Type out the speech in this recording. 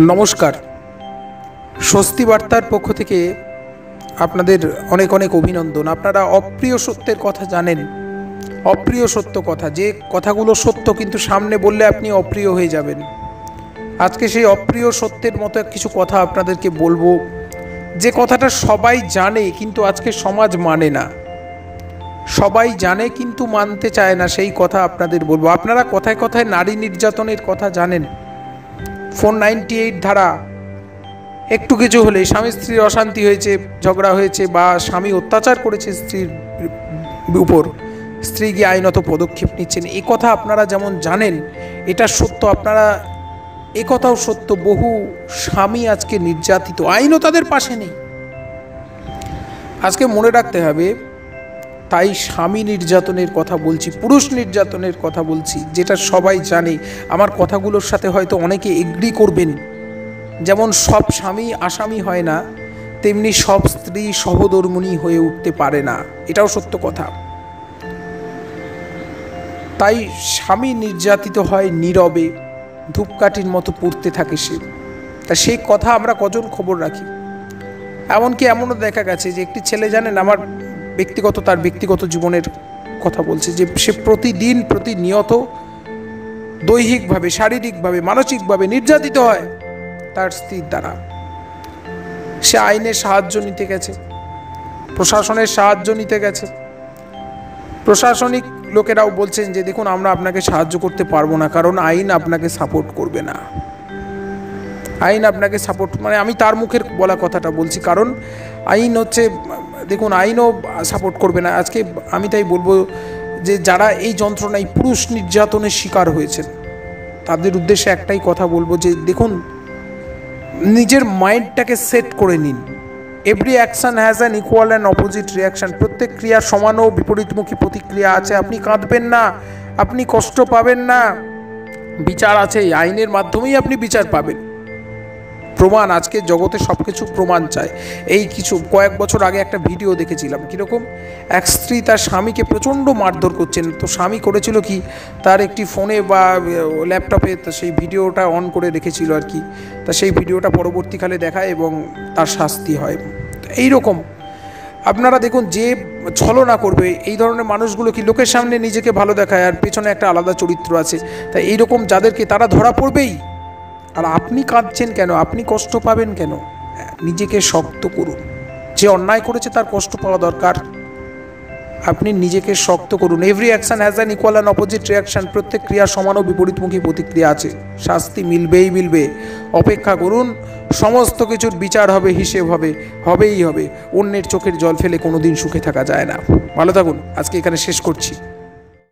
নমস্কার। স্বস্তি বার্তার পক্ষ থেকে আপনাদের অনেক অনেক অভিনন্দন। আপনারা অপ্রিয় সত্যের কথা জানেন, অপ্রিয় সত্য কথা। যে কথাগুলো সত্য, কিন্তু সামনে বললে আপনি অপ্রিয় হয়ে যাবেন। আজকে সেই অপ্রিয় সত্যের মতো কিছু কথা আপনাদেরকে বলব। যে কথাটা সবাই জানে, কিন্তু আজকে সমাজ মানে না। সবাই জানে, কিন্তু মানতে চায় না, সেই কথা আপনাদের বলব। আপনারা কথায় কথায় নারী নির্যাতনের কথা জানেন। ফোর নাইনটি এইট ধারা। একটু কিছু হলে স্বামী স্ত্রীর অশান্তি হয়েছে, ঝগড়া হয়েছে বা স্বামী অত্যাচার করেছে স্ত্রীর উপর। স্ত্রী গিয়ে আইনত পদক্ষেপ নিচ্ছেন। এ কথা আপনারা যেমন জানেন, এটা সত্য। আপনারা এ কথাও সত্য। বহু স্বামী আজকে নির্যাতিত। আইনও তাদের পাশে নেই। আজকে মনে রাখতে হবে তাই স্বামী নির্যাতনের কথা বলছি, পুরুষ নির্যাতনের কথা বলছি, যেটা সবাই জানে। আমার কথাগুলোর সাথে হয়তো অনেকে এগ্রি করবেন। যেমন সব স্বামী আসামি হয় না, তেমনি সব স্ত্রী সহধর্মণী হয়ে উঠতে পারে না। এটাও সত্য কথা। তাই স্বামী নির্যাতিত হয় নীরবে, ধূপকাঠির মতো পড়তে থাকে সে। তা সেই কথা আমরা কজন খবর রাখি? এমনকি এমনও দেখা গেছে যে একটি ছেলে জানেন, আমার ব্যক্তিগত, তার ব্যক্তিগত জীবনের কথা বলছে যে সে প্রতিদিন প্রতিনিয়ত দৈহিকভাবে, শারীরিকভাবে, মানসিকভাবে নির্যাতিত হয় তার স্ত্রীর দ্বারা। সে আইনের সাহায্য নিতে গেছে, প্রশাসনের সাহায্য নিতে গেছে। প্রশাসনিক লোকেরাও বলছেন যে, দেখুন, আমরা আপনাকে সাহায্য করতে পারব না, কারণ আইন আপনাকে সাপোর্ট করবে না। আইন আপনাকে সাপোর্ট মানে আমি তার মুখের বলা কথাটা বলছি, কারণ আইন হচ্ছে দেখুন, আইনও সাপোর্ট করবে না। আজকে আমি তাই বলব যে, যারা এই যন্ত্রণায় পুরুষ নির্যাতনের শিকার হয়েছেন, তাদের উদ্দেশ্যে একটাই কথা বলব যে, দেখুন, নিজের মাইন্ডটাকে সেট করে নিন। Every action has an equal and opposite reaction প্রত্যেক ক্রিয়ার সমান ও বিপরীতমুখী প্রতিক্রিয়া আছে। আপনি কাঁদবেন না, আপনি কষ্ট পাবেন না। বিচার আছে আইনের মাধ্যমেই আপনি বিচার পাবেন। প্রমাণ, আজকে জগতে সব কিছু প্রমাণ চায় এই কিছু কয়েক বছর আগে একটা ভিডিও দেখেছিলাম, কীরকম? এক স্ত্রী তার স্বামীকে প্রচণ্ড মারধর করছেন। তো স্বামী করেছিল কি? তার একটি ফোনে বা ল্যাপটপে সেই ভিডিওটা অন করে রেখেছিল আর কি। তা সেই ভিডিওটা পরবর্তীকালে দেখায় এবং তার শাস্তি হয়। এই রকম আপনারা দেখুন, যে ছলনা করবে, এই ধরনের মানুষগুলো কি লোকের সামনে নিজেকে ভালো দেখায়? আর পেছনে একটা আলাদা চরিত্র আছে। তাই এইরকম যাদেরকে তারা ধরা পড়বেই? আর আপনি কাঁদছেন কেন? আপনি কষ্ট পাবেন কেন? নিজেকে শক্ত করুন। যে অন্যায় করেছে তার কষ্ট পাওয়া দরকার। আপনি নিজেকে শক্ত করুন। Every action has an equal and opposite reaction প্রত্যেক ক্রিয়া সমান ও বিপরীতমুখী প্রতিক্রিয়া আছে। শাস্তি মিলবেই মিলবে। অপেক্ষা করুন। সমস্ত কিছুর বিচার হবে, হিসেব হবে, হবেই হবে। অন্যের চোখের জল ফেলে কোনো দিন সুখে থাকা যায় না। ভালো থাকুন। আজকে এখানে শেষ করছি।